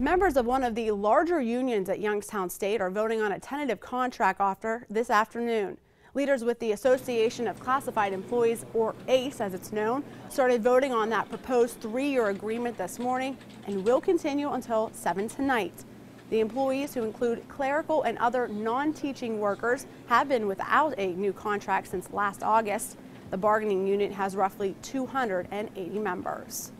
Members of one of the larger unions at Youngstown State are voting on a tentative contract offer this afternoon. Leaders with the Association of Classified Employees, or ACE as it's known, started voting on that proposed three-year agreement this morning and will continue until 7 tonight. The employees, who include clerical and other non-teaching workers, have been without a new contract since last August. The bargaining unit has roughly 280 members.